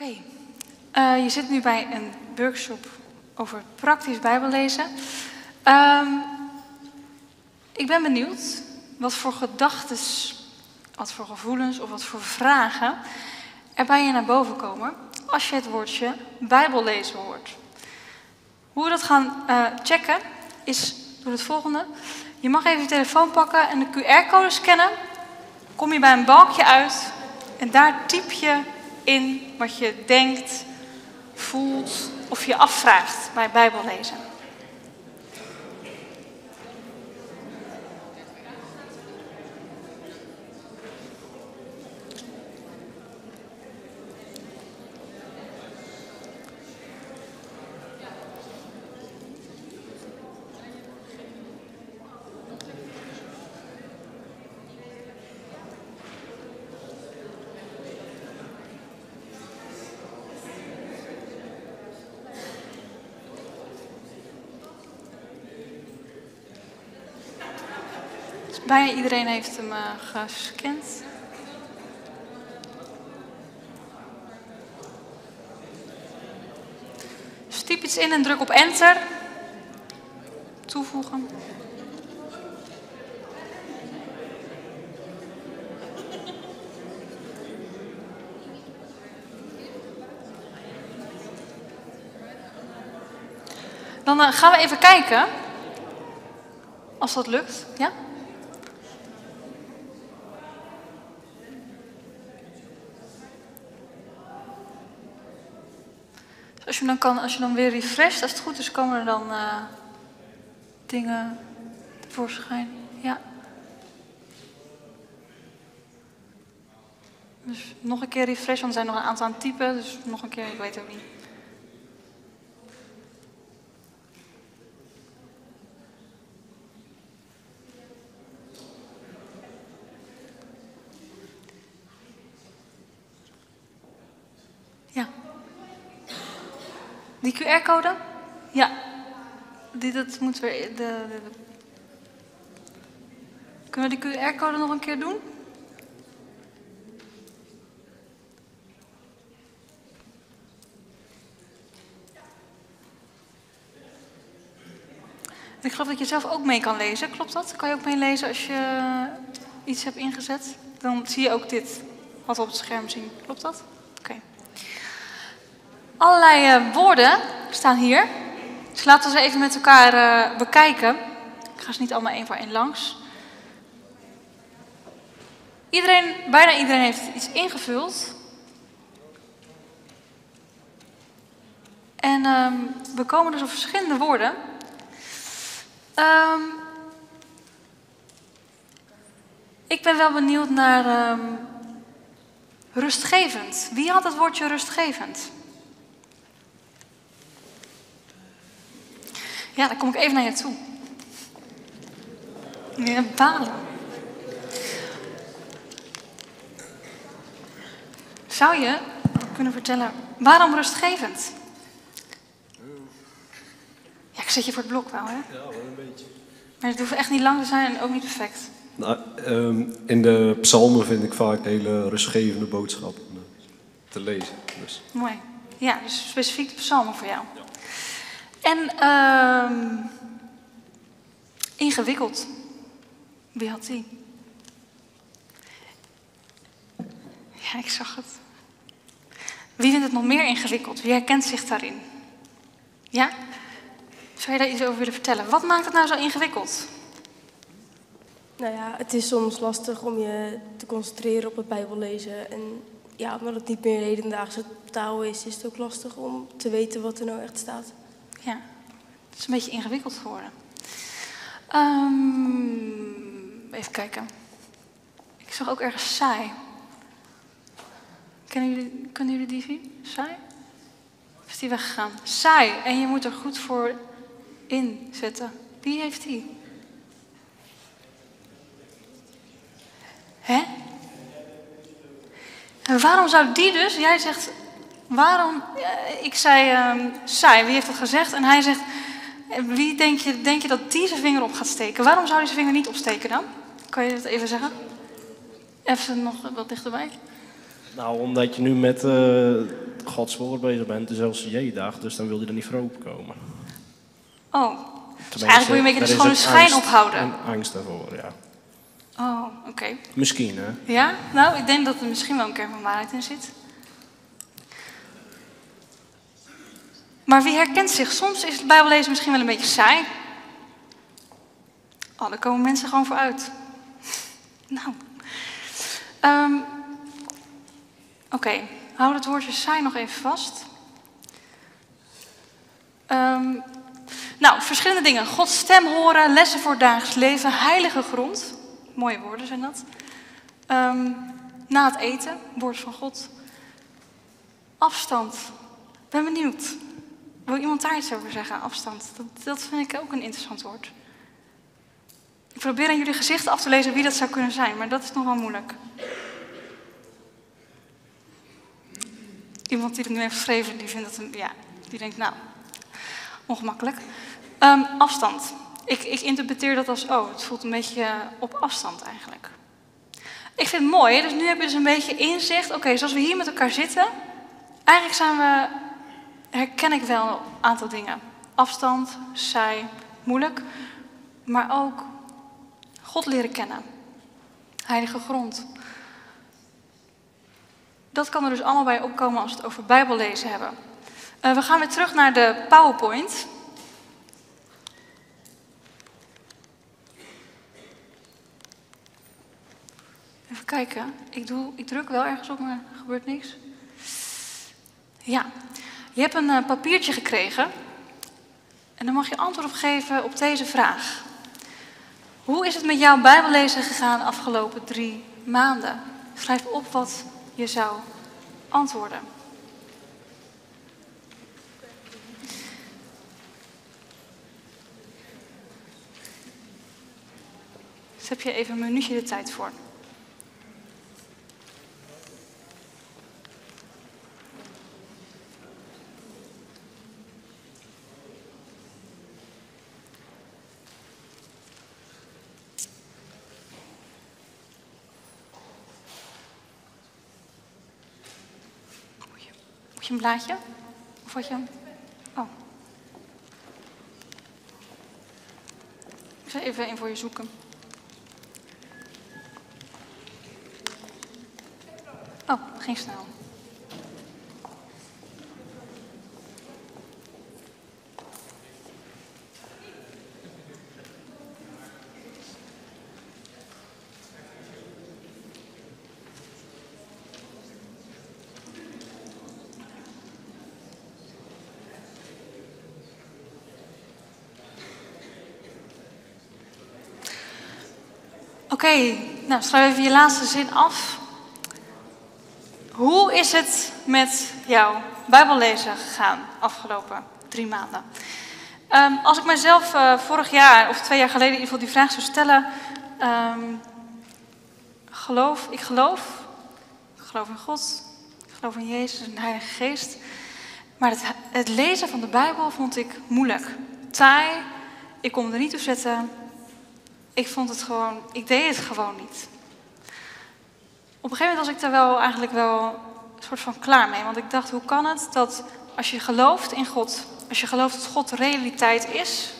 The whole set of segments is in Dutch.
Oké, uh, je zit nu bij een workshop over praktisch Bijbellezen. Um, ik ben benieuwd wat voor gedachten, wat voor gevoelens of wat voor vragen er bij je naar boven komen als je het woordje Bijbellezen hoort. Hoe we dat gaan uh, checken is door het volgende. Je mag even je telefoon pakken en de QR-code scannen. Kom je bij een balkje uit en daar typ je in wat je denkt, voelt of je afvraagt bij Bijbellezen. Bijna iedereen heeft hem uh, gescand. Dus typ iets in en druk op enter. Toevoegen. Dan uh, gaan we even kijken. Als dat lukt, ja? Als je dan kan, als je dan weer refresht, als het goed is, komen er dan uh, dingen tevoorschijn. Ja. Dus nog een keer refresh, want er zijn nog een aantal typen. Dus nog een keer, ik weet ook niet. Die QR-code? Ja. Die, dat moeten we. De, Kunnen we die QR-code nog een keer doen? Ik geloof dat je zelf ook mee kan lezen, klopt dat? Kan je ook meelezen als je iets hebt ingezet? Dan zie je ook dit, wat we op het scherm zien. Klopt dat? Allerlei uh, woorden staan hier. Dus laten we ze even met elkaar uh, bekijken. Ik ga ze niet allemaal één voor één langs. Iedereen, bijna iedereen heeft iets ingevuld. En um, we komen dus op verschillende woorden. Um, ik ben wel benieuwd naar um, rustgevend. Wie had het woordje rustgevend? Ja, dan kom ik even naar je toe. Meneer Balen. Zou je kunnen vertellen waarom rustgevend? Ja, ik zet je voor het blok wel, hè? Ja, wel een beetje. Maar het hoeft echt niet lang te zijn en ook niet perfect. Nou, um, in de psalmen vind ik vaak hele rustgevende boodschappen te lezen. Dus. Mooi. Ja, dus specifiek de psalmen voor jou. Ja. En uh, ingewikkeld. Wie had die? Ja, ik zag het. Wie vindt het nog meer ingewikkeld? Wie herkent zich daarin? Ja? Zou je daar iets over willen vertellen? Wat maakt het nou zo ingewikkeld? Nou ja, het is soms lastig om je te concentreren op het Bijbellezen. En ja, omdat het niet meer hedendaagse taal is, is het ook lastig om te weten wat er nou echt staat. Ja, het is een beetje ingewikkeld geworden. Um, even kijken. Ik zag ook ergens saai. Kennen jullie, kunnen jullie die zien? Saai? Of is die weggegaan? Saai. En je moet er goed voor inzetten. Wie heeft die? Hè? En waarom zou die dus, jij zegt Waarom? Ik zei, um, saai, wie heeft dat gezegd? En hij zegt, wie denk je, denk je dat die zijn vinger op gaat steken? Waarom zou hij zijn vinger niet opsteken dan? Kan je dat even zeggen? Even nog wat dichterbij. Nou, omdat je nu met uh, Gods woord bezig bent, is zelfs J-dag, dus dan wil je er niet voor openkomen. Oh, dus eigenlijk wil je een beetje de schone ook schijn angst ophouden. En angst daarvoor, ja. Oh, oké. Misschien, hè. Ja? Nou, ik denk dat er misschien wel een kern van waarheid in zit. Maar wie herkent zich? Soms is het Bijbellezen misschien wel een beetje saai. Oh, daar komen mensen gewoon voor uit. Nou. Ehm, Oké, hou het woordje saai nog even vast. Ehm, nou, verschillende dingen. Gods stem horen, lessen voor dagelijks leven, heilige grond. Mooie woorden zijn dat. Ehm, na het eten, woord van God. Afstand. Ben benieuwd. Wil iemand daar iets over zeggen? Afstand. Dat, dat vind ik ook een interessant woord. Ik probeer aan jullie gezichten af te lezen wie dat zou kunnen zijn, maar dat is nog wel moeilijk. Iemand die het nu heeft geschreven, die vindt dat ja, die denkt nou, ongemakkelijk. Ehm, afstand. Ik, ik interpreteer dat als, oh, het voelt een beetje op afstand eigenlijk. Ik vind het mooi, dus nu heb je dus een beetje inzicht. Oké, zoals we hier met elkaar zitten, eigenlijk zijn we, herken ik wel een aantal dingen. Afstand, saai, moeilijk, maar ook God leren kennen. Heilige grond. Dat kan er dus allemaal bij opkomen als we het over Bijbellezen hebben. Uh, we gaan weer terug naar de PowerPoint. Even kijken. Ik, doe, ik druk wel ergens op, maar er gebeurt niks. Ja, je hebt een uh, papiertje gekregen. En dan mag je antwoord op geven op deze vraag. Hoe is het met jouw Bijbellezen gegaan de afgelopen drie maanden? Schrijf op wat je zou antwoorden. Dus heb je even een minuutje de tijd voor. Blaadje? Of wat je. Oh. Ik zal even een voor je zoeken. Oh, ging snel. Okay, nou schrijf even je laatste zin af. Hoe is het met jouw Bijbellezen gegaan afgelopen drie maanden? Um, als ik mezelf uh, vorig jaar of twee jaar geleden in ieder geval die vraag zou stellen. Um, geloof, ik geloof. Ik geloof in God. Ik geloof in Jezus en de Heilige Geest. Maar het, het lezen van de Bijbel vond ik moeilijk. Taai. Ik kon er niet toe zetten. Ik vond het gewoon, ik deed het gewoon niet. Op een gegeven moment was ik daar wel eigenlijk wel een soort van klaar mee. Want ik dacht, hoe kan het dat als je gelooft in God, als je gelooft dat God realiteit is,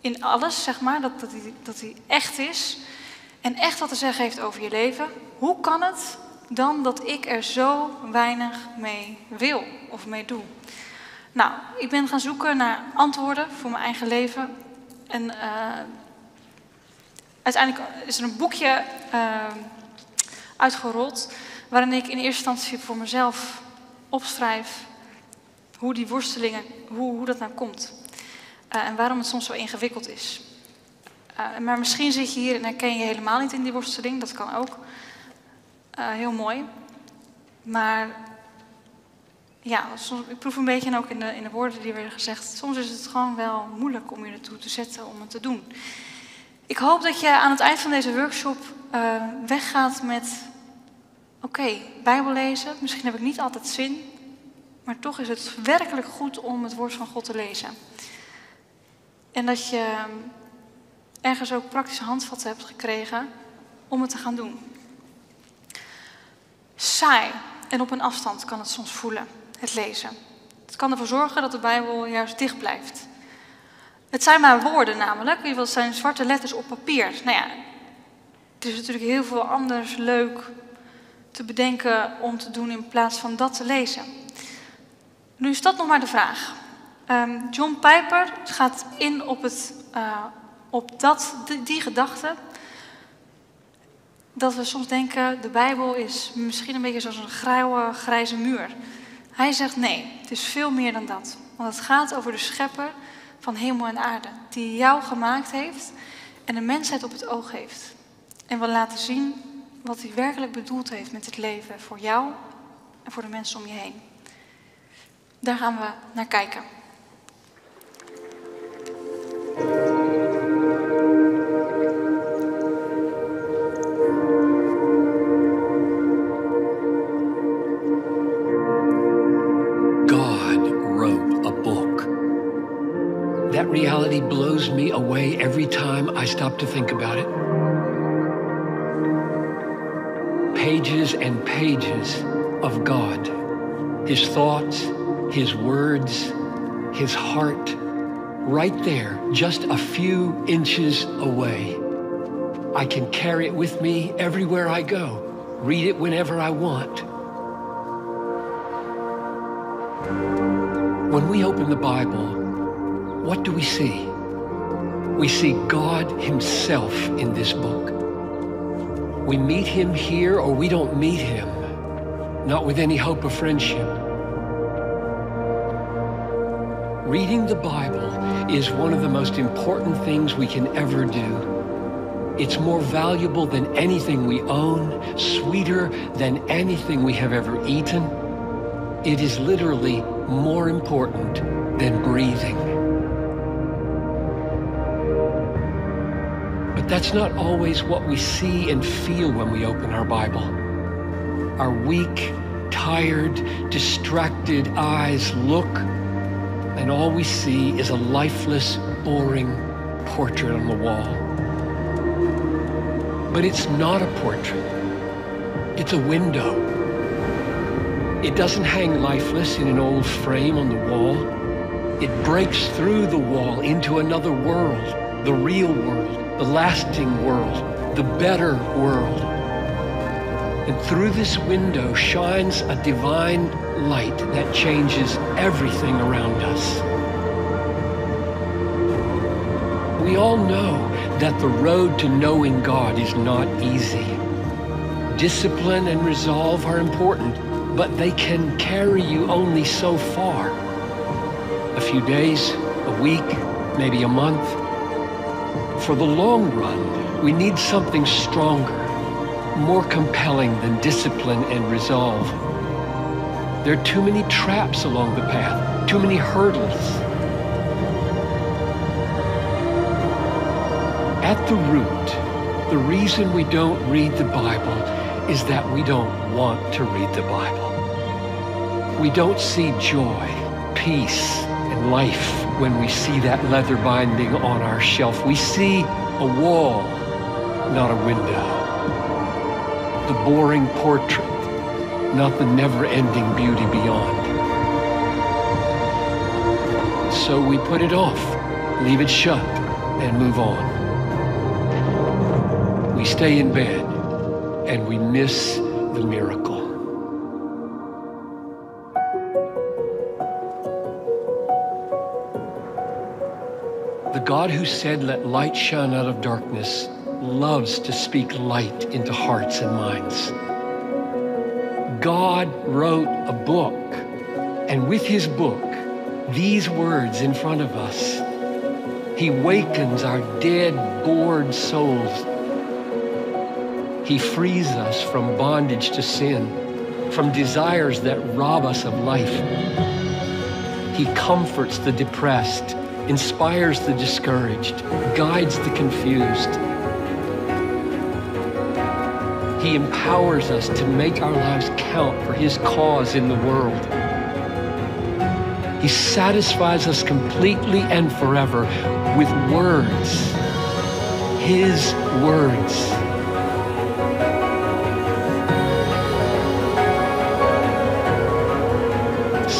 in alles zeg maar, dat, dat, hij, dat hij echt is en echt wat te zeggen heeft over je leven, hoe kan het dan dat ik er zo weinig mee wil of mee doe? Nou, ik ben gaan zoeken naar antwoorden voor mijn eigen leven. En uh, uiteindelijk is er een boekje uh, uitgerold waarin ik in eerste instantie voor mezelf opschrijf hoe die worstelingen, hoe, hoe dat nou komt. Uh, en waarom het soms zo ingewikkeld is. maar misschien zit je hier en herken je helemaal niet in die worsteling, dat kan ook. heel mooi. Maar ja, soms, ik proef een beetje ook in de, in de woorden die werden gezegd. Soms is het gewoon wel moeilijk om je ertoe te zetten om het te doen. Ik hoop dat je aan het eind van deze workshop uh, weggaat met: oké, okay, Bijbel lezen. Misschien heb ik niet altijd zin, maar toch is het werkelijk goed om het woord van God te lezen. En dat je ergens ook praktische handvatten hebt gekregen om het te gaan doen. Saai. en op een afstand kan het soms voelen, het lezen. Het kan ervoor zorgen dat de Bijbel juist dicht blijft. Het zijn maar woorden namelijk, het zijn zwarte letters op papier. Nou ja, er is natuurlijk heel veel anders leuk te bedenken om te doen in plaats van dat te lezen. Nu is dat nog maar de vraag. Ehm, John Piper gaat in op, het, uh, op dat, die, die gedachte. Dat we soms denken, de Bijbel is misschien een beetje zoals een grauwe, grijze muur. Hij zegt nee, het is veel meer dan dat. Want het gaat over de schepper van hemel en aarde. Die jou gemaakt heeft en de mensheid op het oog heeft. En wil laten zien wat hij werkelijk bedoeld heeft met het leven voor jou en voor de mensen om je heen. Daar gaan we naar kijken. Away every time I stop to think about it. Pages and pages of God, His thoughts, His words, His heart, right there, just a few inches away. I can carry it with me everywhere I go, read it whenever I want. When we open the Bible, what do we see? We see God Himself in this book. We meet Him here or we don't meet Him, not with any hope of friendship. Reading the Bible is one of the most important things we can ever do. It's more valuable than anything we own, sweeter than anything we have ever eaten. It is literally more important than breathing. That's not always what we see and feel when we open our Bible. Our weak, tired, distracted eyes look, and all we see is a lifeless, boring portrait on the wall. But it's not a portrait. It's a window. It doesn't hang lifeless in an old frame on the wall. It breaks through the wall into another world, the real world, the lasting world, the better world. And through this window shines a divine light that changes everything around us. We all know that the road to knowing God is not easy. Discipline and resolve are important, but they can carry you only so far. A few days, a week, maybe a month. For the long run, we need something stronger, more compelling than discipline and resolve. There are too many traps along the path, too many hurdles. At the root, the reason we don't read the Bible is that we don't want to read the Bible. We don't see joy, peace, and life when we see that leather binding on our shelf. We see a wall, not a window. The boring portrait, not the never-ending beauty beyond. So we put it off, leave it shut, and move on. We stay in bed, and we miss the miracle. God who said, Let light shine out of darkness, loves to speak light into hearts and minds. God wrote a book, and with his book, these words in front of us, he wakens our dead, bored souls. He frees us from bondage to sin, from desires that rob us of life. He comforts the depressed, inspires the discouraged, guides the confused. He empowers us to make our lives count for His cause in the world. He satisfies us completely and forever with words, His words.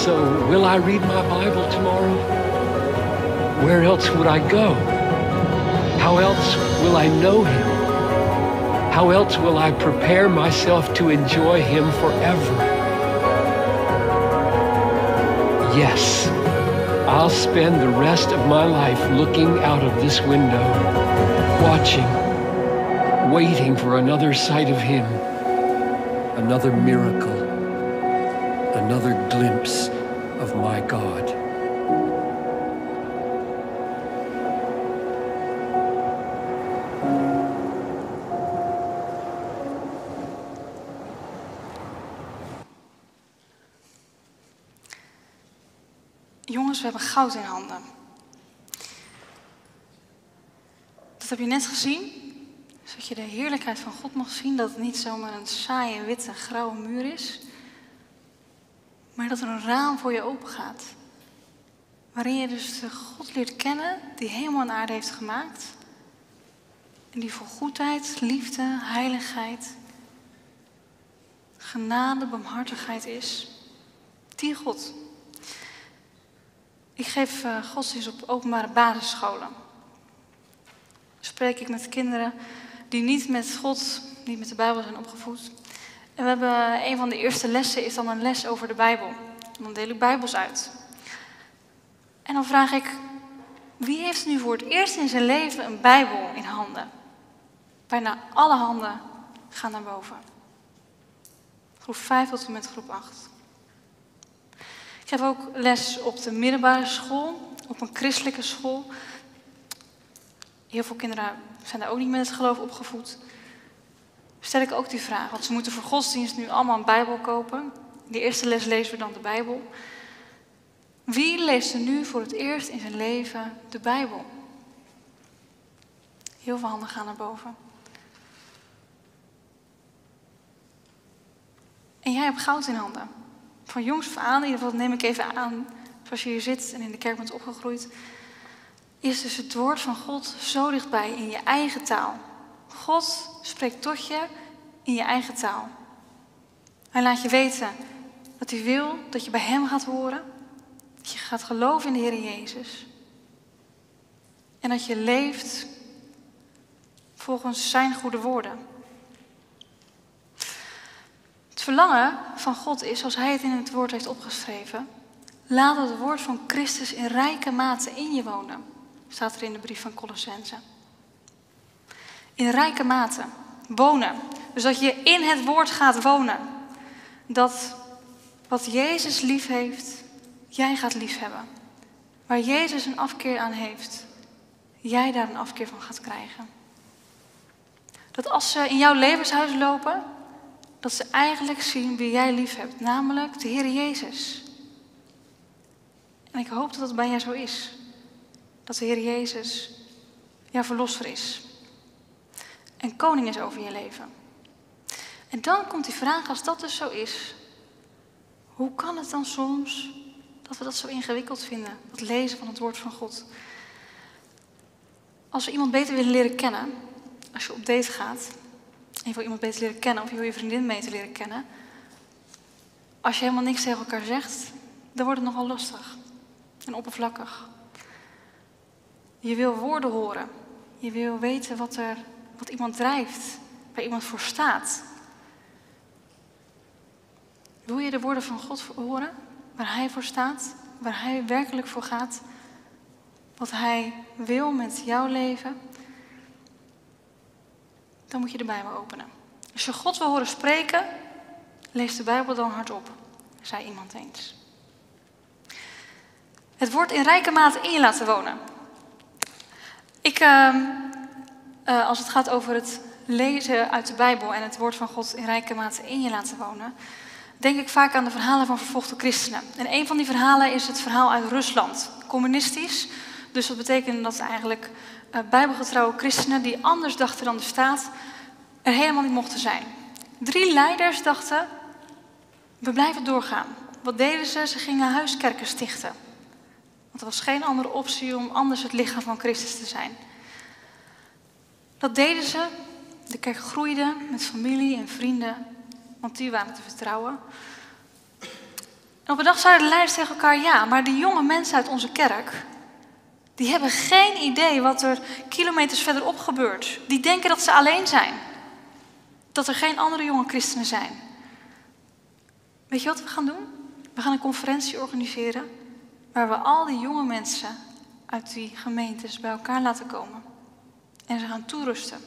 So, will I read my Bible tomorrow? Where else would I go? How else will I know Him? How else will I prepare myself to enjoy Him forever? Yes, I'll spend the rest of my life looking out of this window, watching, waiting for another sight of Him, another miracle, another zien. Dat het niet zomaar een saaie, witte, grauwe muur is. Maar dat er een raam voor je open gaat. Waarin je dus de God leert kennen die hemel en aarde heeft gemaakt. En die vol goedheid, liefde, heiligheid, genade, barmhartigheid is. Die God. Ik geef uh, godsdienst op openbare basisscholen. Spreek ik met kinderen die niet met God, niet met de Bijbel zijn opgevoed. En we hebben een van de eerste lessen is dan een les over de Bijbel. Dan deel ik Bijbels uit. En dan vraag ik, wie heeft nu voor het eerst in zijn leven een Bijbel in handen? Bijna alle handen gaan naar boven. Groep 5 tot en met groep 8. Ik heb ook les op de middelbare school, op een christelijke school. Heel veel kinderen zijn daar ook niet met het geloof opgevoed. Stel ik ook die vraag, want ze moeten voor godsdienst nu allemaal een Bijbel kopen. De eerste les lezen we dan de Bijbel. Wie leest er nu voor het eerst in zijn leven de Bijbel? Heel veel handen gaan naar boven. En jij hebt goud in handen. Van jongs af aan, in ieder geval neem ik even aan, zoals je hier zit en in de kerk bent opgegroeid, is dus het woord van God zo dichtbij in je eigen taal. God spreekt tot je in je eigen taal. Hij laat je weten dat hij wil dat je bij hem gaat horen, dat je gaat geloven in de Heer Jezus. En dat je leeft volgens zijn goede woorden. Het verlangen van God is, zoals Hij het in het woord heeft opgeschreven, laat het woord van Christus in rijke mate in je wonen, staat er in de brief van Colossense. In rijke mate wonen. Dus dat je in het woord gaat wonen. Dat wat Jezus lief heeft, jij gaat lief hebben. Waar Jezus een afkeer aan heeft, jij daar een afkeer van gaat krijgen. Dat als ze in jouw levenshuis lopen, dat ze eigenlijk zien wie jij lief hebt, namelijk de Heer Jezus. En ik hoop dat dat bij jou zo is. Dat de Heer Jezus jouw verlosser is. En koning is over je leven. En dan komt die vraag, als dat dus zo is, hoe kan het dan soms dat we dat zo ingewikkeld vinden, dat lezen van het woord van God? Als we iemand beter willen leren kennen, als je op date gaat, je wil iemand beter leren kennen of je wil je vriendin beter leren kennen. Als je helemaal niks tegen elkaar zegt, dan wordt het nogal lastig en oppervlakkig. Je wil woorden horen. Je wil weten wat, er, wat iemand drijft, waar iemand voor staat. Wil je de woorden van God horen, waar Hij voor staat, waar Hij werkelijk voor gaat, wat Hij wil met jouw leven? dan moet je de Bijbel openen. Als je God wil horen spreken, lees de Bijbel dan hardop, zei iemand eens. Het woord in rijke mate in je laten wonen. Ik, uh, uh, als het gaat over het lezen uit de Bijbel en het woord van God in rijke mate in je laten wonen, denk ik vaak aan de verhalen van vervolgde christenen. En een van die verhalen is het verhaal uit Rusland, communistisch. Dus dat betekent dat eigenlijk uh, bijbelgetrouwe christenen die anders dachten dan de staat, er helemaal niet mochten zijn. Drie leiders dachten, we blijven doorgaan. Wat deden ze? Ze gingen huiskerken stichten. Want er was geen andere optie om anders het lichaam van Christus te zijn. Dat deden ze. De kerk groeide met familie en vrienden, want die waren te vertrouwen. En op een dag zeiden de leiders tegen elkaar: Ja, maar die jonge mensen uit onze kerk. die hebben geen idee wat er kilometers verderop gebeurt. Die denken dat ze alleen zijn. Dat er geen andere jonge christenen zijn. Weet je wat we gaan doen? We gaan een conferentie organiseren. waar we al die jonge mensen uit die gemeentes bij elkaar laten komen. En ze gaan toerusten.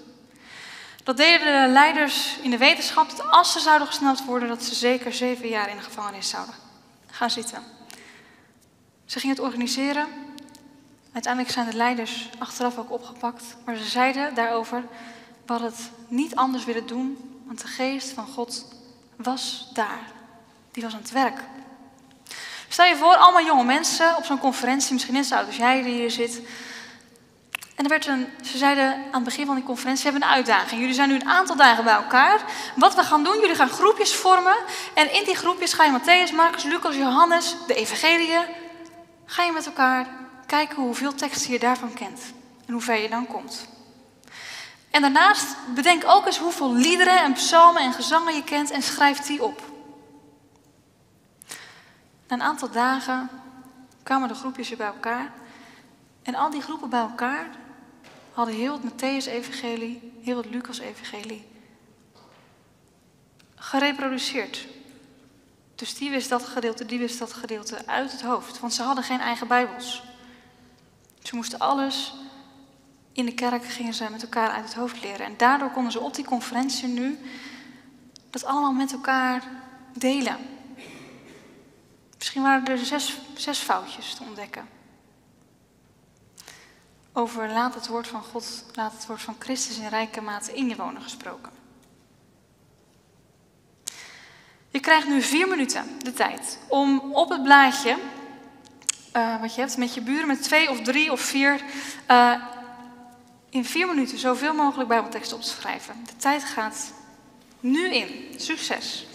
Dat deden de leiders in de wetenschap dat als ze zouden gesnapt worden, dat ze zeker zeven jaar in de gevangenis zouden gaan zitten. Ze gingen het organiseren. Uiteindelijk zijn de leiders achteraf ook opgepakt. Maar ze zeiden daarover, we hadden het niet anders willen doen, want de geest van God was daar. Die was aan het werk. Stel je voor, allemaal jonge mensen op zo'n conferentie, misschien net zo oud als jij die hier zit. En ze zeiden aan het begin van die conferentie, we hebben een uitdaging. Jullie zijn nu een aantal dagen bij elkaar. Wat we gaan doen, jullie gaan groepjes vormen. En in die groepjes ga je Matthäus, Marcus, Lucas, Johannes, de evangeliën. Ga je met elkaar kijken hoeveel teksten je daarvan kent. En hoe ver je dan komt. En daarnaast bedenk ook eens hoeveel liederen en psalmen en gezangen je kent en schrijf die op. Na een aantal dagen kwamen de groepjes weer bij elkaar. En al die groepen bij elkaar hadden heel het Matthäus-evangelie, heel het Lucas-evangelie gereproduceerd. Dus die wist dat gedeelte, die wist dat gedeelte uit het hoofd. Want ze hadden geen eigen Bijbels. Ze moesten alles in de kerk gingen ze met elkaar uit het hoofd leren. En daardoor konden ze op die conferentie nu dat allemaal met elkaar delen. Misschien waren er zes, zes foutjes te ontdekken. Over laat het woord van God, laat het woord van Christus in rijke mate in je wonen gesproken. Je krijgt nu vier minuten de tijd om op het blaadje, uh, wat je hebt met je buren, met twee of drie of vier, uh, in vier minuten zoveel mogelijk Bijbelteksten op te schrijven. De tijd gaat nu in. Succes!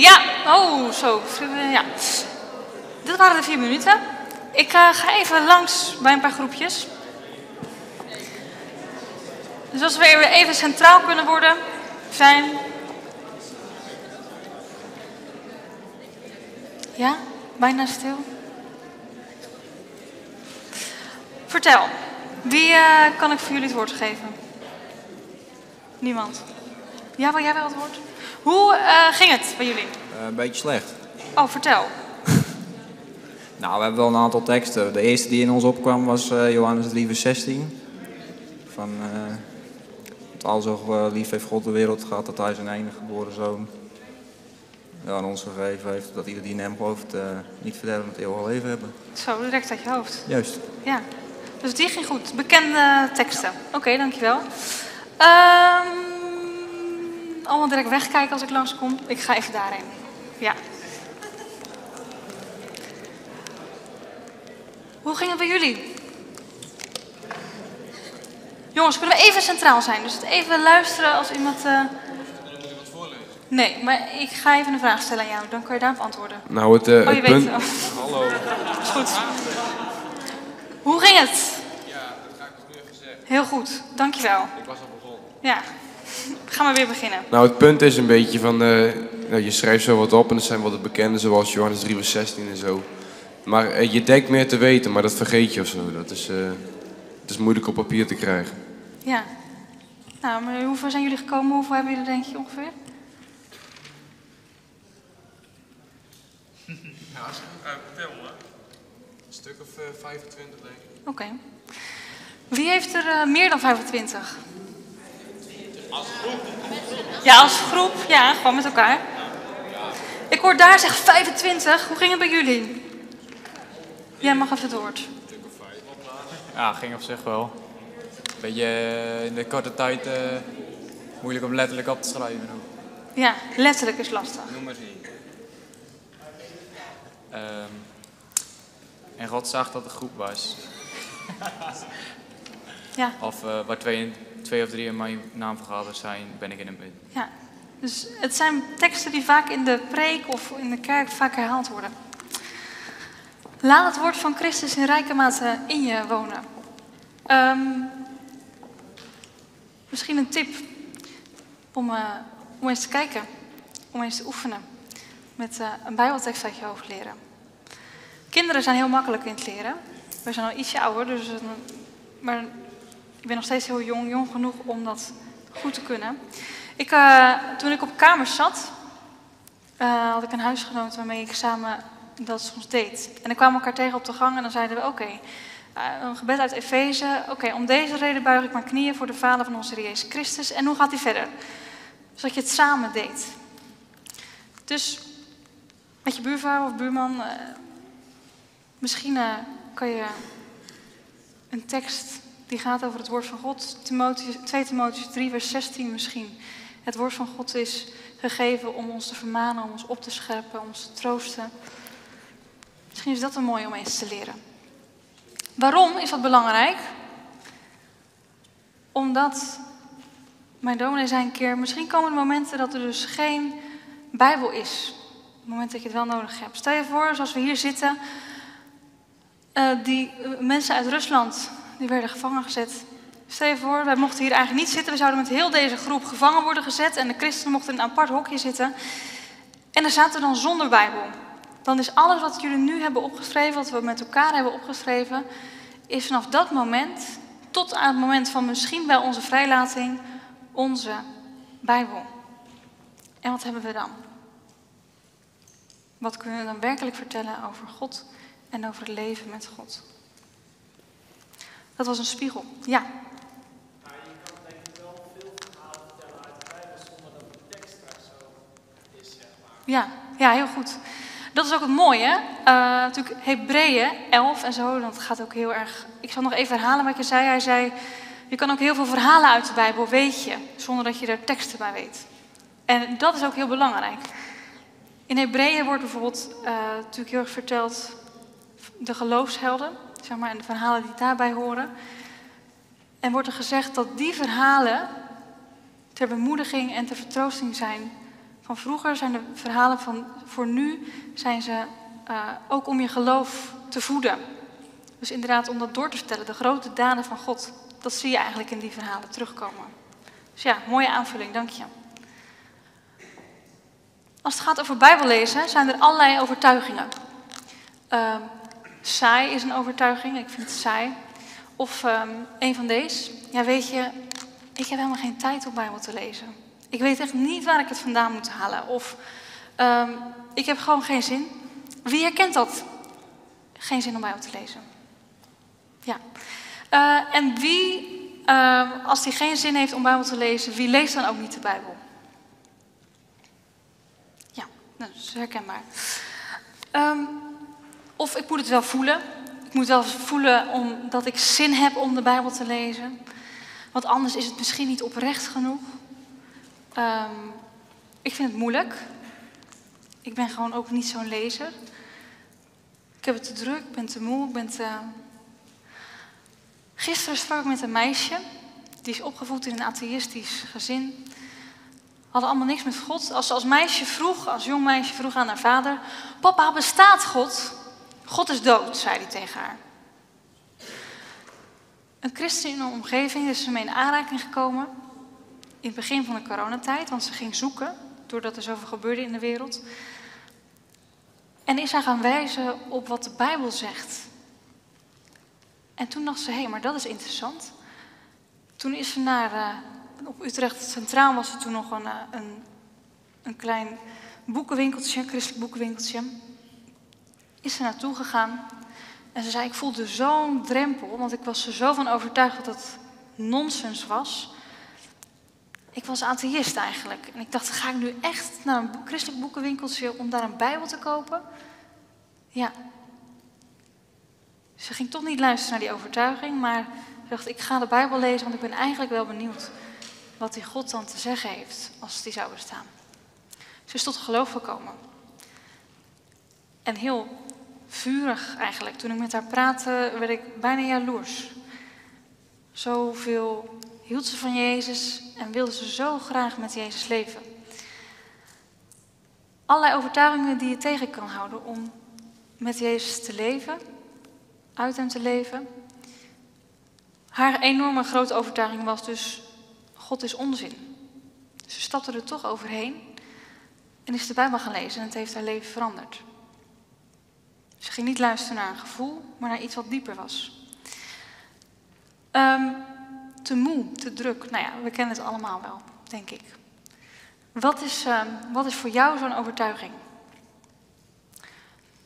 Ja, oh, zo. Ja. Dit waren de vier minuten. Ik uh, ga even langs bij een paar groepjes. Dus als we even centraal kunnen worden, zijn. Ja, bijna stil. Vertel, wie uh, kan ik voor jullie het woord geven? Niemand. Ja, wil jij wel het woord? Hoe uh, ging het bij jullie? Uh, een beetje slecht. Oh, vertel. nou, we hebben wel een aantal teksten. De eerste die in ons opkwam was uh, Johannes 3, vers 16. Van, het al zo lief heeft God de wereld gehad dat hij zijn enige geboren zoon aan ons gegeven heeft. Dat ieder die in hem gelooft niet verderven met eeuwig leven hebben. Zo, direct uit je hoofd. Juist. Ja, dus die ging goed. Bekende teksten. Oké, okay, dankjewel. Um, allemaal direct wegkijken als ik langskom. Ik ga even daarheen. Ja. Hoe ging het bij jullie? Jongens, kunnen we even centraal zijn? Dus even luisteren als iemand... Uh... Nee, maar ik ga even een vraag stellen aan jou. Dan kan je daarop antwoorden. Nou, het, uh, oh, je het punt... weet het. Hallo. Is goed. Hoe ging het? Ja, dat ga ik dus nu even zeggen. Heel goed, dankjewel. Ik was al begonnen. Ja. Gaan we weer beginnen. Nou, het punt is een beetje van, uh, nou, je schrijft zo wat op en dat zijn wel de bekende zoals Johannes 3 vers 16 en zo. Maar uh, je denkt meer te weten, maar dat vergeet je of zo. Dat is, uh, het is moeilijk op papier te krijgen. Ja. Nou, maar hoeveel zijn jullie gekomen? Hoeveel hebben jullie denk je ongeveer? Ja, als ik tel, Een stuk of 25 denk ik. Oké. Okay. Wie heeft er meer dan 25? Als groep? Ja, als groep. Ja, gewoon met elkaar. Ik hoor daar zeg 25. Hoe ging het bij jullie? Jij mag even het woord. Ja, ging op zich wel. Beetje uh, in de korte tijd uh, moeilijk om letterlijk op te schrijven. Ja, letterlijk is lastig. Noem maar eens. Um, en God zag dat het groep was. ja. Of uh, waar twee, twee of drie in mijn naam vergaderd zijn, ben ik in een. Ja, dus het zijn teksten die vaak in de preek of in de kerk vaak herhaald worden. Laat het woord van Christus in rijke mate in je wonen. Um, misschien een tip om, uh, om eens te kijken, om eens te oefenen met uh, een bijbeltekst uit je hoofd leren. Kinderen zijn heel makkelijk in het leren. We zijn al ietsje ouder, dus, uh, maar ik ben nog steeds heel jong, jong genoeg om dat goed te kunnen. Ik, uh, toen ik op kamers zat, uh, had ik een huisgenoot waarmee ik samen dat soms deed. En dan kwamen we elkaar tegen op de gang en dan zeiden we: Oké, uh, een gebed uit Efeze. Oké, om deze reden buig ik mijn knieën voor de Vader van onze Heer Jezus Christus. En hoe gaat hij verder? Dus dat je het samen deed. Dus met je buurvrouw of buurman, misschien kan je een tekst die gaat over het woord van God. Timotheus, 2 Timotheus 3, vers 16 misschien. Het woord van God is gegeven om ons te vermanen, om ons op te scherpen, om ons te troosten. Misschien is dat een mooi om eens te leren. Waarom is dat belangrijk? Omdat mijn dominee zei een keer, misschien komen er momenten dat er dus geen Bijbel is. Het moment dat je het wel nodig hebt. Stel je voor, zoals we hier zitten, uh, die mensen uit Rusland die werden gevangen gezet. Stel je voor, wij mochten hier eigenlijk niet zitten. We zouden met heel deze groep gevangen worden gezet. En de christenen mochten in een apart hokje zitten. En dan zaten dan zonder Bijbel. Dan is alles wat jullie nu hebben opgeschreven, wat we met elkaar hebben opgeschreven, is vanaf dat moment tot aan het moment van misschien wel onze vrijlating onze Bijbel. En wat hebben we dan? Wat kunnen we dan werkelijk vertellen over God en over het leven met God? Dat was een spiegel, ja. Maar je kan denk ik wel veel verhalen vertellen uit de Bijbel zonder dat de tekst daar zo is, zeg maar. Ja, ja heel goed. Dat is ook het mooie. Uh, natuurlijk Hebreeën 11 en zo, dat gaat ook heel erg... Ik zal nog even herhalen wat je zei. Hij zei, je kan ook heel veel verhalen uit de Bijbel, weet je, zonder dat je er teksten bij weet. En dat is ook heel belangrijk. In Hebreeën wordt bijvoorbeeld uh, natuurlijk heel erg verteld de geloofshelden, zeg maar, en de verhalen die daarbij horen. En wordt er gezegd dat die verhalen ter bemoediging en ter vertroosting zijn van vroeger zijn de verhalen van voor nu zijn ze eh, ook om je geloof te voeden. Dus inderdaad om dat door te vertellen, de grote daden van God. Dat zie je eigenlijk in die verhalen terugkomen. Dus ja, mooie aanvulling, dank je. Als het gaat over Bijbellezen, zijn er allerlei overtuigingen. Ehm, saai is een overtuiging, ik vind het saai. Of ehm, een van deze. Ja, weet je, ik heb helemaal geen tijd om Bijbel te lezen. Ik weet echt niet waar ik het vandaan moet halen. Of ehm, ik heb gewoon geen zin. Wie herkent dat? Geen zin om Bijbel te lezen. Ja. Eh, en wie, als hij geen zin heeft om Bijbel te lezen, wie leest dan ook niet de Bijbel? Ja, nou, dat is herkenbaar. Um, of ik moet het wel voelen. Ik moet wel voelen omdat ik zin heb om de Bijbel te lezen. Want anders is het misschien niet oprecht genoeg. Um, ik vind het moeilijk. Ik ben gewoon ook niet zo'n lezer. Ik heb het te druk, ik ben te moe, ik ben te... Gisteren sprak ik met een meisje. Die is opgevoed in een atheïstisch gezin. Hadden allemaal niks met God. Als ze als meisje vroeg, als jong meisje vroeg aan haar vader... Papa, bestaat God? God is dood, zei hij tegen haar. Een christen in een omgeving is ze mee in aanraking gekomen. In het begin van de coronatijd, want ze ging zoeken. Doordat er zoveel gebeurde in de wereld. En is haar gaan wijzen op wat de Bijbel zegt. En toen dacht ze, hé, hey, maar dat is interessant. Toen is ze naar, uh, op Utrecht Centraal was er toen nog een, uh, een, een klein boekenwinkeltje, een christelijk boekenwinkeltje is ze naartoe gegaan. En ze zei, ik voelde zo'n drempel, want ik was er zo van overtuigd dat het nonsens was. Ik was atheïst eigenlijk. En ik dacht, ga ik nu echt naar een christelijk boekenwinkeltje om daar een bijbel te kopen? Ja. Ze ging toch niet luisteren naar die overtuiging, maar ze dacht, ik ga de bijbel lezen, want ik ben eigenlijk wel benieuwd wat die God dan te zeggen heeft als die zou bestaan. Ze is tot geloof gekomen. En heel vurig eigenlijk. Toen ik met haar praatte, werd ik bijna jaloers. Zoveel hield ze van Jezus en wilde ze zo graag met Jezus leven. Allerlei overtuigingen die je tegen kan houden om met Jezus te leven, uit hem te leven. Haar enorme grote overtuiging was dus, God is onzin. Ze stapte er toch overheen en is de Bijbel gaan lezen en het heeft haar leven veranderd. Ze ging niet luisteren naar een gevoel, maar naar iets wat dieper was. Um, te moe, te druk. Nou ja, we kennen het allemaal wel, denk ik. Wat is, um, wat is voor jou zo'n overtuiging?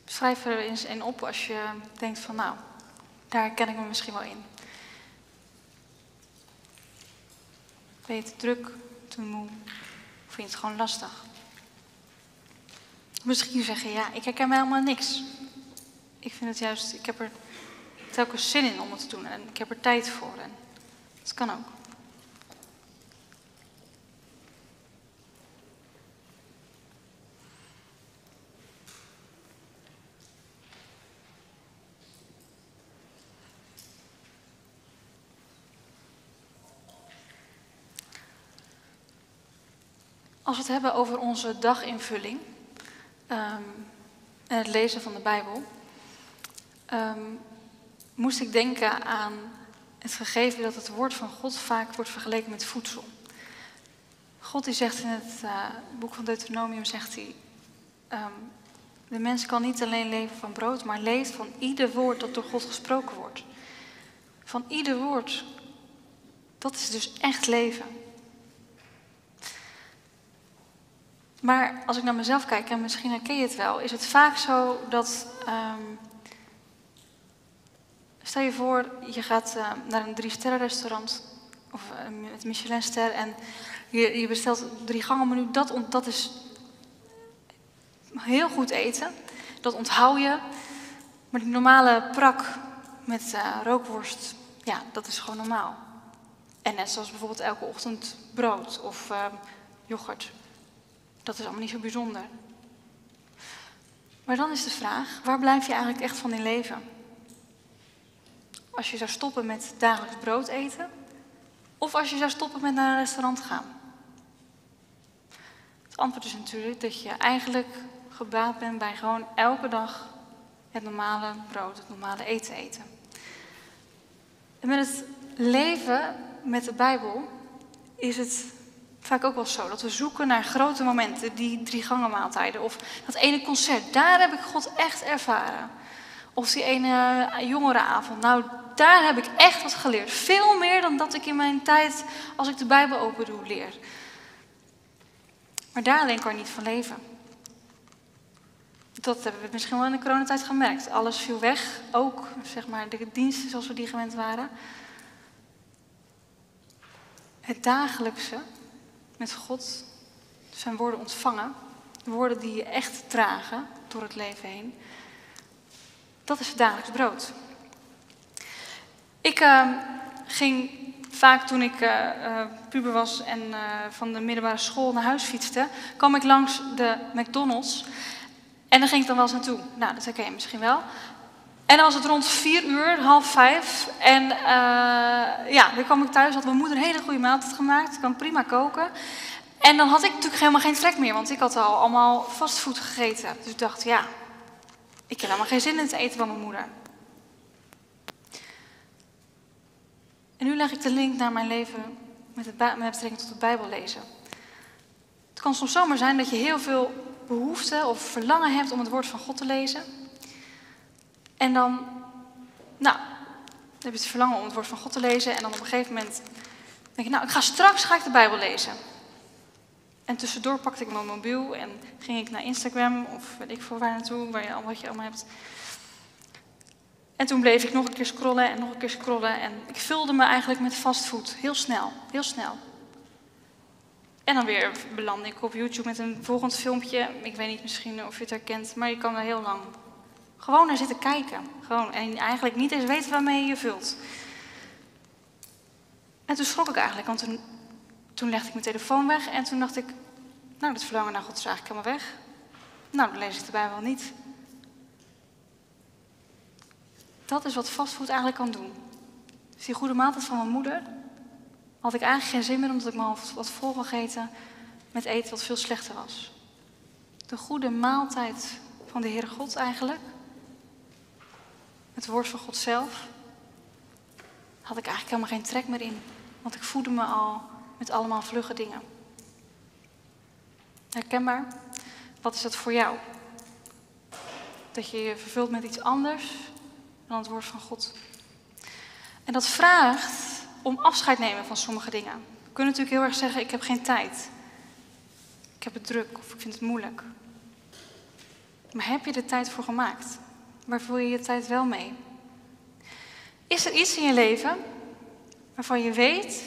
Schrijf er eens een op als je denkt van nou, daar ken ik me misschien wel in. Ben je te druk, te moe? Vind je het gewoon lastig? Misschien zeggen, ja, ik herken mij helemaal niks ik vind het juist, ik heb er telkens zin in om het te doen en ik heb er tijd voor. En dat kan ook. Als we het hebben over onze daginvulling um, en het lezen van de Bijbel, um, moest ik denken aan het gegeven dat het woord van God vaak wordt vergeleken met voedsel. God die zegt in het uh, boek van Deuteronomium, zegt hij, um, de mens kan niet alleen leven van brood, maar leeft van ieder woord dat door God gesproken wordt. Van ieder woord. Dat is dus echt leven. Maar als ik naar mezelf kijk, en misschien herken je het wel, is het vaak zo dat um, Stel je voor, je gaat uh, naar een drie-sterren-restaurant of uh, met Michelinster en je, je bestelt drie gangen menu. Dat, dat is heel goed eten. Dat onthoud je. Maar die normale prak met uh, rookworst, ja, dat is gewoon normaal. En net zoals bijvoorbeeld elke ochtend brood of yoghurt. Dat is allemaal niet zo bijzonder. Maar dan is de vraag, waar blijf je eigenlijk echt van in leven? Als je zou stoppen met dagelijks brood eten, of als je zou stoppen met naar een restaurant gaan. Het antwoord is natuurlijk dat je eigenlijk gebaat bent bij gewoon elke dag het normale brood, het normale eten eten. En met het leven met de Bijbel is het vaak ook wel zo dat we zoeken naar grote momenten, die drie gangen maaltijden of dat ene concert. Daar heb ik God echt ervaren. Of die ene jongerenavond. Nou, daar heb ik echt wat geleerd. Veel meer dan dat ik in mijn tijd, als ik de Bijbel open doe, leer. Maar daar alleen kan je niet van leven. Dat hebben we misschien wel in de coronatijd gemerkt. Alles viel weg, ook zeg maar de diensten zoals we die gewend waren. Het dagelijkse met God, zijn woorden ontvangen, woorden die je echt dragen door het leven heen, dat is het dagelijks brood. Ik uh, ging vaak toen ik uh, uh, puber was en van de middelbare school naar huis fietste, kwam ik langs de McDonald's. En daar ging ik dan wel eens naartoe. Nou, dat herken je misschien wel. En dan was het rond vier uur, half vijf. En uh, ja, dan kwam ik thuis, had mijn moeder een hele goede maaltijd gemaakt. Ik kan prima koken. En dan had ik natuurlijk helemaal geen trek meer, want ik had al allemaal fastfood gegeten. Dus ik dacht, ja, ik heb helemaal geen zin in het eten van mijn moeder. En nu leg ik de link naar mijn leven met, het met betrekking tot het Bijbel lezen. Het kan soms zomaar zijn dat je heel veel behoefte of verlangen hebt om het woord van God te lezen. En dan, nou, dan heb je het verlangen om het woord van God te lezen. En dan op een gegeven moment denk je, nou, ik ga straks ga ik de Bijbel lezen. En tussendoor pakte ik mijn mobiel en ging ik naar Instagram of weet ik voor waar naartoe, waar je, wat je allemaal hebt. En toen bleef ik nog een keer scrollen en nog een keer scrollen. En ik vulde me eigenlijk met fastfood. Heel snel, heel snel. En dan weer belandde ik op YouTube met een volgend filmpje. Ik weet niet misschien of je het herkent, maar je kan er heel lang gewoon naar zitten kijken. Gewoon. En eigenlijk niet eens weten waarmee je je vult. En toen schrok ik eigenlijk, want toen, toen legde ik mijn telefoon weg. En toen dacht ik, nou, dat verlangen naar God is eigenlijk helemaal weg. Nou, dan lees ik de Bijbel niet. Dat is wat fastfood eigenlijk kan doen. Dus die goede maaltijd van mijn moeder had ik eigenlijk geen zin meer omdat ik me al wat vol gegeten met eten wat veel slechter was. De goede maaltijd van de Heere God eigenlijk, het woord van God zelf, had ik eigenlijk helemaal geen trek meer in. Want ik voedde me al met allemaal vlugge dingen. Herkenbaar? Wat is dat voor jou? Dat je je vervult met iets anders dan het woord van God. En dat vraagt om afscheid nemen van sommige dingen. We kunnen natuurlijk heel erg zeggen, ik heb geen tijd. Ik heb het druk of ik vind het moeilijk. Maar heb je er tijd voor gemaakt? Waar vul je je tijd wel mee? Is er iets in je leven waarvan je weet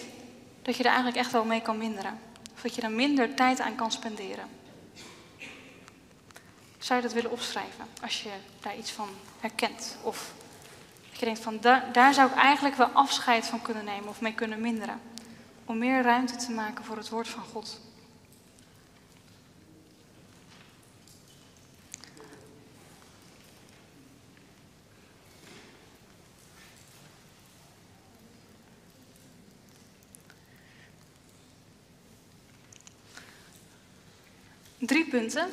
dat je er eigenlijk echt wel mee kan minderen? Of dat je er minder tijd aan kan spenderen? Zou je dat willen opschrijven als je daar iets van herkent? Of je denkt van daar zou ik eigenlijk wel afscheid van kunnen nemen of mee kunnen minderen. Om meer ruimte te maken voor het woord van God. Drie punten.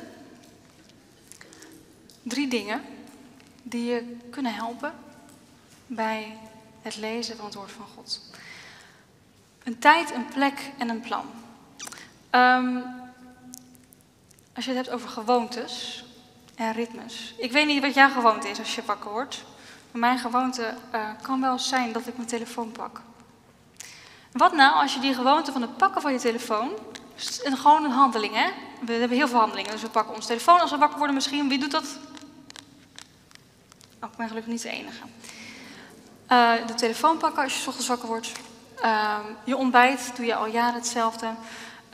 Drie dingen die je kunnen helpen bij het lezen van het woord van God. Een tijd, een plek en een plan. Um, als je het hebt over gewoontes en ritmes. Ik weet niet wat jouw gewoonte is als je wakker wordt. Maar mijn gewoonte uh, kan wel zijn dat ik mijn telefoon pak. Wat nou als je die gewoonte van het pakken van je telefoon en gewoon een handeling, hè? We hebben heel veel handelingen. Dus we pakken ons telefoon als we wakker worden misschien. Wie doet dat? Oh, ik ben gelukkig niet de enige. Uh, de telefoon pakken als je s ochtends wakker wordt. Uh, je ontbijt doe je al jaren hetzelfde.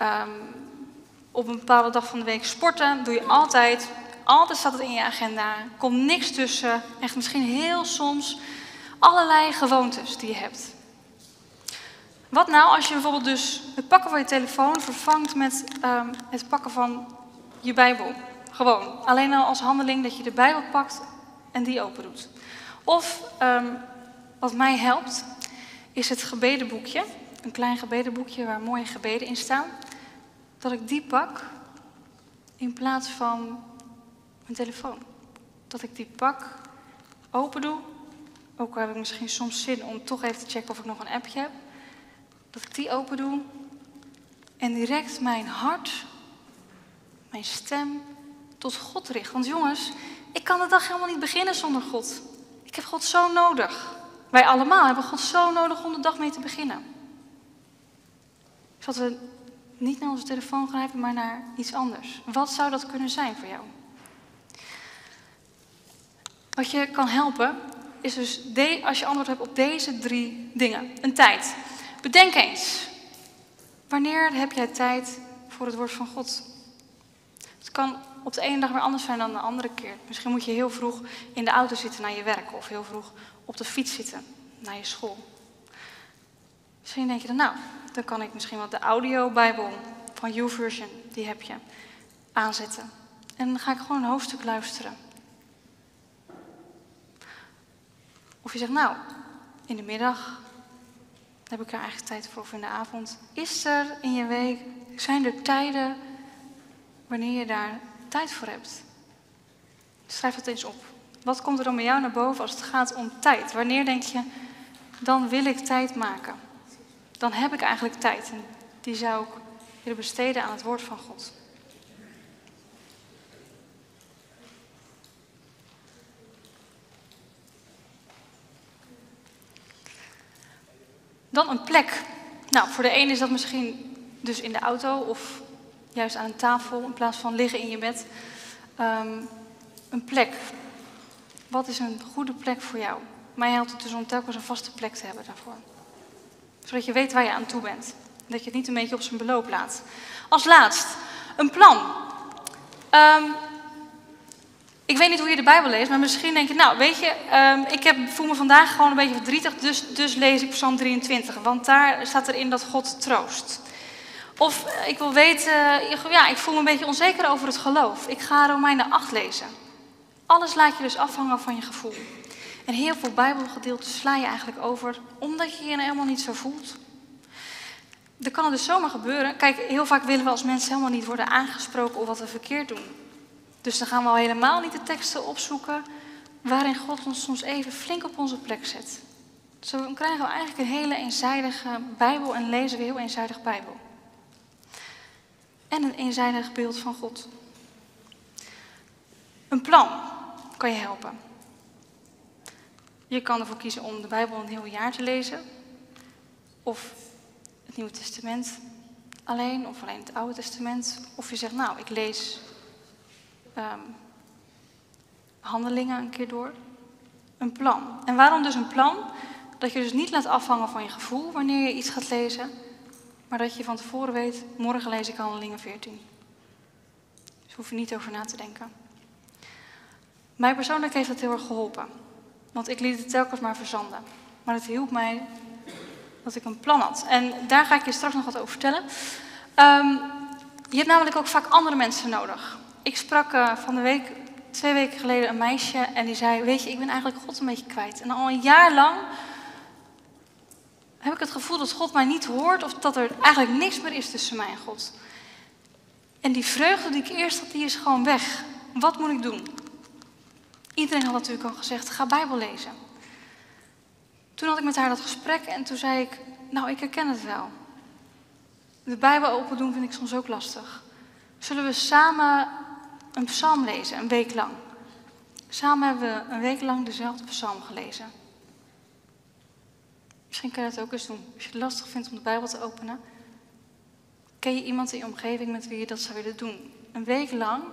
Um, op een bepaalde dag van de week sporten doe je altijd. Altijd staat het in je agenda. Komt niks tussen. Echt misschien heel soms allerlei gewoontes die je hebt. Wat nou als je bijvoorbeeld dus het pakken van je telefoon vervangt met um, het pakken van je Bijbel? Gewoon. Alleen al als handeling dat je de Bijbel pakt en die open doet. Of wat mij helpt, is het gebedenboekje. Een klein gebedenboekje waar mooie gebeden in staan. Dat ik die pak in plaats van mijn telefoon. Dat ik die pak, open doe. Ook al heb ik misschien soms zin om toch even te checken of ik nog een appje heb. Dat ik die open doe. En direct mijn hart, mijn stem tot God richt. Want jongens, ik kan de dag helemaal niet beginnen zonder God. Ik heb God zo nodig. Wij allemaal hebben God zo nodig om de dag mee te beginnen. Zodat we niet naar onze telefoon grijpen, maar naar iets anders. Wat zou dat kunnen zijn voor jou? Wat je kan helpen, is dus als je antwoord hebt op deze drie dingen. Een tijd. Bedenk eens. Wanneer heb jij tijd voor het woord van God? Het kan op de ene dag weer anders zijn dan de andere keer. Misschien moet je heel vroeg in de auto zitten naar je werk of heel vroeg op de fiets zitten naar je school. Misschien denk je dan, nou, dan kan ik misschien wel de audiobijbel van YouVersion, die heb je, aanzetten. En dan ga ik gewoon een hoofdstuk luisteren. Of je zegt, nou, in de middag heb ik er eigenlijk tijd voor, of in de avond. Is er in je week, zijn er tijden wanneer je daar tijd voor hebt? Schrijf dat eens op. Wat komt er dan bij jou naar boven als het gaat om tijd? Wanneer denk je, dan wil ik tijd maken? Dan heb ik eigenlijk tijd en die zou ik willen besteden aan het woord van God. Dan een plek. Nou, voor de een is dat misschien dus in de auto of juist aan een tafel in plaats van liggen in je bed. Um, een plek. Wat is een goede plek voor jou? Mij helpt het dus om telkens een vaste plek te hebben daarvoor. Zodat je weet waar je aan toe bent. Dat je het niet een beetje op zijn beloop laat. Als laatst, een plan. Um, ik weet niet hoe je de Bijbel leest, maar misschien denk je, nou weet je, um, ik heb, voel me vandaag gewoon een beetje verdrietig, dus, dus lees ik Psalm 23. Want daar staat erin dat God troost. Of eh, ik wil weten, ja, ik voel me een beetje onzeker over het geloof. Ik ga Romeinen 8 lezen. Alles laat je dus afhangen van je gevoel. En heel veel Bijbelgedeelten sla je eigenlijk over omdat je je nou helemaal niet zo voelt. Dan kan het dus zomaar gebeuren. Kijk, heel vaak willen we als mensen helemaal niet worden aangesproken of wat we verkeerd doen. Dus dan gaan we al helemaal niet de teksten opzoeken waarin God ons soms even flink op onze plek zet. Zo krijgen we eigenlijk een hele eenzijdige Bijbel en lezen we heel eenzijdig Bijbel. En een eenzijdig beeld van God. Een plan kan je helpen. Je kan ervoor kiezen om de Bijbel een heel jaar te lezen. Of het Nieuwe Testament alleen, of alleen het Oude Testament. Of je zegt, nou, ik lees um, handelingen een keer door. Een plan. En waarom dus een plan? Dat je dus niet laat afhangen van je gevoel wanneer je iets gaat lezen. Maar dat je van tevoren weet, morgen lees ik handelingen 14. Dus hoef je niet over na te denken. Mij persoonlijk heeft dat heel erg geholpen. Want ik liet het telkens maar verzanden. Maar het hielp mij dat ik een plan had. En daar ga ik je straks nog wat over vertellen. Um, je hebt namelijk ook vaak andere mensen nodig. Ik sprak uh, van de week, twee weken geleden, een meisje en die zei: Weet je, ik ben eigenlijk God een beetje kwijt. En al een jaar lang heb ik het gevoel dat God mij niet hoort of dat er eigenlijk niks meer is tussen mij en God. En die vreugde die ik eerst had, die is gewoon weg. Wat moet ik doen? Iedereen had natuurlijk al gezegd, ga Bijbel lezen. Toen had ik met haar dat gesprek en toen zei ik, nou ik herken het wel. De Bijbel open doen vind ik soms ook lastig. Zullen we samen een psalm lezen, een week lang? Samen hebben we een week lang dezelfde psalm gelezen. Misschien kan je dat ook eens doen. Als je het lastig vindt om de Bijbel te openen, ken je iemand in je omgeving met wie je dat zou willen doen? Een week lang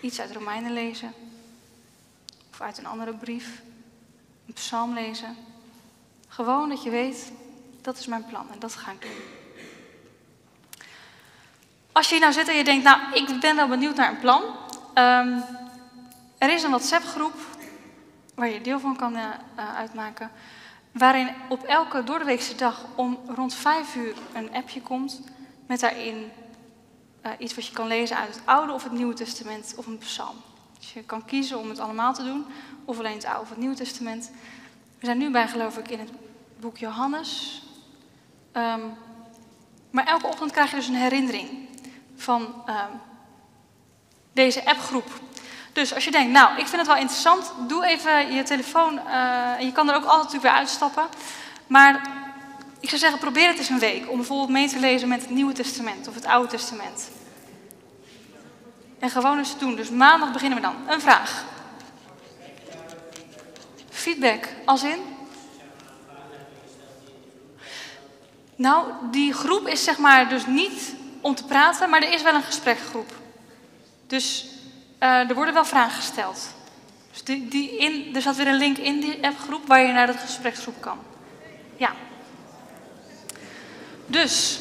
iets uit Romeinen lezen. Of uit een andere brief. Een psalm lezen. Gewoon dat je weet, dat is mijn plan en dat ga ik doen. Als je hier nou zit en je denkt, nou, ik ben wel benieuwd naar een plan. Um, er is een WhatsApp-groep waar je deel van kan uh, uitmaken. Waarin op elke doordeweekse dag om rond vijf uur een appje komt. Met daarin uh, iets wat je kan lezen uit het Oude of het Nieuwe Testament of een psalm. Dus je kan kiezen om het allemaal te doen, of alleen het Oude of het Nieuwe Testament. We zijn nu bij, geloof ik, in het boek Johannes. Um, maar elke ochtend krijg je dus een herinnering. van ehm, deze appgroep. Dus als je denkt, nou, ik vind het wel interessant, doe even je telefoon. eh, je kan er ook altijd weer uitstappen. Maar ik zou zeggen, probeer het eens een week om bijvoorbeeld mee te lezen met het Nieuwe Testament of het Oude Testament. En gewoon eens te doen. Dus maandag beginnen we dan. Een vraag. Feedback, als in? Nou, die groep is zeg maar dus niet om te praten, maar er is wel een gespreksgroep. Dus eh, er worden wel vragen gesteld. Dus die, die in, er zat weer een link in die appgroep waar je naar de gespreksgroep kan. Ja. Dus,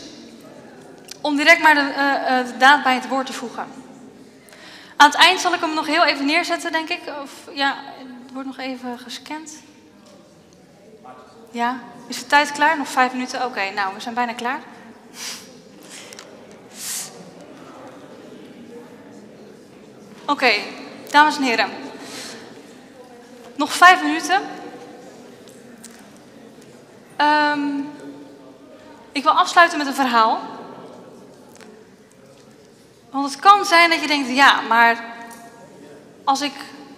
om direct maar de, de daad bij het woord te voegen. Aan het eind zal ik hem nog heel even neerzetten, denk ik. Of ja, het wordt nog even gescand. Ja, is de tijd klaar? Nog vijf minuten? Oké, nou, we zijn bijna klaar. Oké, dames en heren. Nog vijf minuten. Ehm, ik wil afsluiten met een verhaal. Want het kan zijn dat je denkt, ja, maar als ik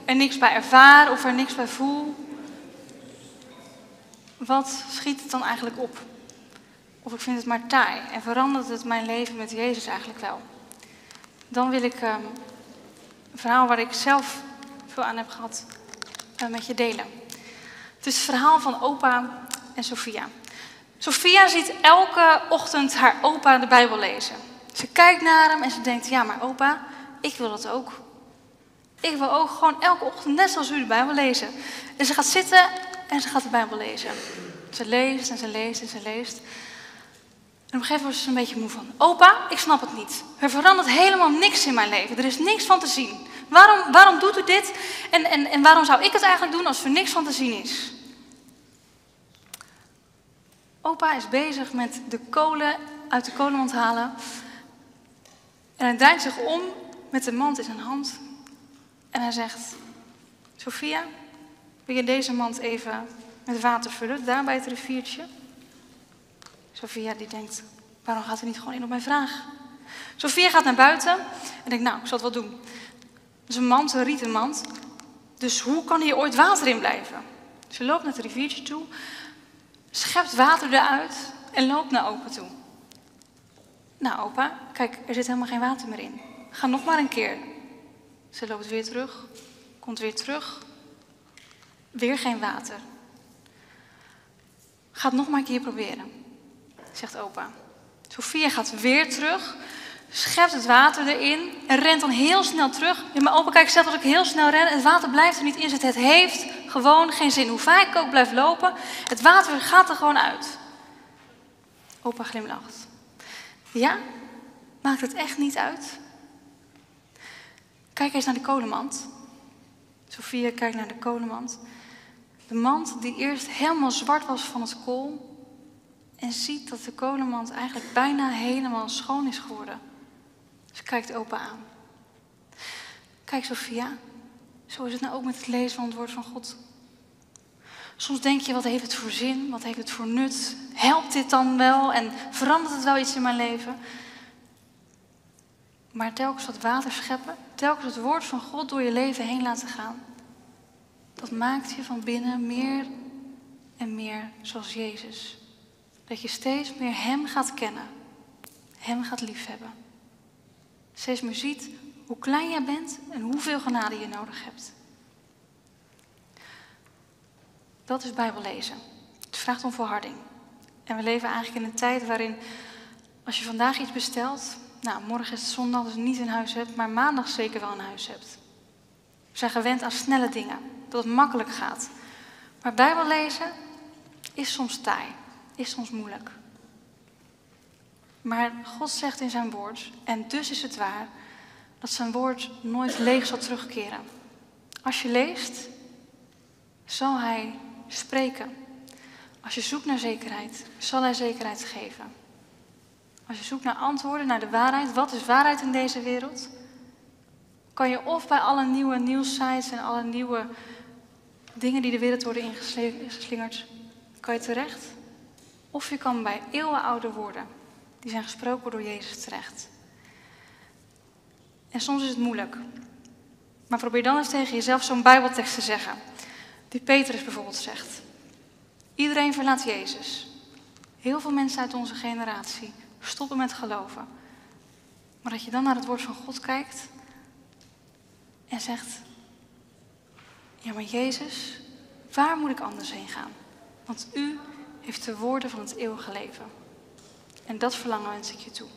er niks bij ervaar of er niks bij voel, wat schiet het dan eigenlijk op? Of ik vind het maar taai en verandert het mijn leven met Jezus eigenlijk wel? Dan wil ik ehm, een verhaal waar ik zelf veel aan heb gehad eh, met je delen. Het is het verhaal van opa en Sophia. Sophia ziet elke ochtend haar opa de Bijbel lezen. Ze kijkt naar hem en ze denkt, ja maar opa, ik wil dat ook. Ik wil ook gewoon elke ochtend net zoals u de Bijbel lezen. En ze gaat zitten en ze gaat de Bijbel lezen. Ze leest en ze leest en ze leest. En op een gegeven moment is ze een beetje moe van. Opa, ik snap het niet. Er verandert helemaal niks in mijn leven. Er is niks van te zien. Waarom, waarom doet u dit? En, en, en waarom zou ik het eigenlijk doen als er niks van te zien is? Opa is bezig met de kolen uit de kolenmand halen. En hij draait zich om met de mand in zijn hand. En hij zegt: Sophia, wil je deze mand even met water vullen, daar bij het riviertje? Sophia die denkt: waarom gaat hij niet gewoon in op mijn vraag? Sophia gaat naar buiten en denkt: nou, ik zal het wel doen. Is een mand, een rieten mand. Dus hoe kan hier ooit water in blijven? Ze loopt naar het riviertje toe, schept water eruit en loopt naar opa toe. Nou, opa, kijk, er zit helemaal geen water meer in. Ga nog maar een keer. Ze loopt weer terug, komt weer terug. Weer geen water. Ga het nog maar een keer proberen, zegt opa. Sophia gaat weer terug, schept het water erin en rent dan heel snel terug. Ja, maar opa, kijk, zelfs als ik heel snel ren, het water blijft er niet in zitten. Het heeft gewoon geen zin. Hoe vaak ik ook blijf lopen, het water gaat er gewoon uit. Opa glimlacht. Ja? Maakt het echt niet uit? Kijk eens naar de kolenmand. Sophia kijkt naar de kolenmand. De mand die eerst helemaal zwart was van het kool. En ziet dat de kolenmand eigenlijk bijna helemaal schoon is geworden. Ze kijkt opa aan. Kijk Sophia, zo is het nou ook met het lezen van het woord van God. Soms denk je, wat heeft het voor zin? Wat heeft het voor nut? Helpt dit dan wel? En verandert het wel iets in mijn leven? Maar telkens dat water scheppen, telkens het woord van God door je leven heen laten gaan, dat maakt je van binnen meer en meer zoals Jezus. Dat je steeds meer Hem gaat kennen, Hem gaat liefhebben. Steeds meer ziet hoe klein jij bent en hoeveel genade je nodig hebt. Dat is Bijbellezen. Het vraagt om volharding. En we leven eigenlijk in een tijd waarin, als je vandaag iets bestelt, nou, morgen is het zondag, dus niet in huis hebt, maar maandag zeker wel in huis hebt. We zijn gewend aan snelle dingen, dat het makkelijk gaat. Maar Bijbellezen is soms taai, is soms moeilijk. Maar God zegt in zijn woord, en dus is het waar, dat zijn woord nooit leeg zal terugkeren. Als je leest, zal hij spreken. Als je zoekt naar zekerheid, zal hij zekerheid geven. Als je zoekt naar antwoorden, naar de waarheid, wat is waarheid in deze wereld? Kan je of bij alle nieuwe nieuwssites en alle nieuwe dingen die de wereld worden ingeslingerd, kan je terecht? Of je kan bij eeuwenoude woorden, die zijn gesproken door Jezus terecht. En soms is het moeilijk. Maar probeer dan eens tegen jezelf zo'n Bijbeltekst te zeggen. Die Petrus bijvoorbeeld zegt. Iedereen verlaat Jezus. Heel veel mensen uit onze generatie stoppen met geloven. Maar dat je dan naar het woord van God kijkt en zegt: Ja, maar Jezus, waar moet ik anders heen gaan? Want u heeft de woorden van het eeuwige leven. En dat verlangen wens ik je toe.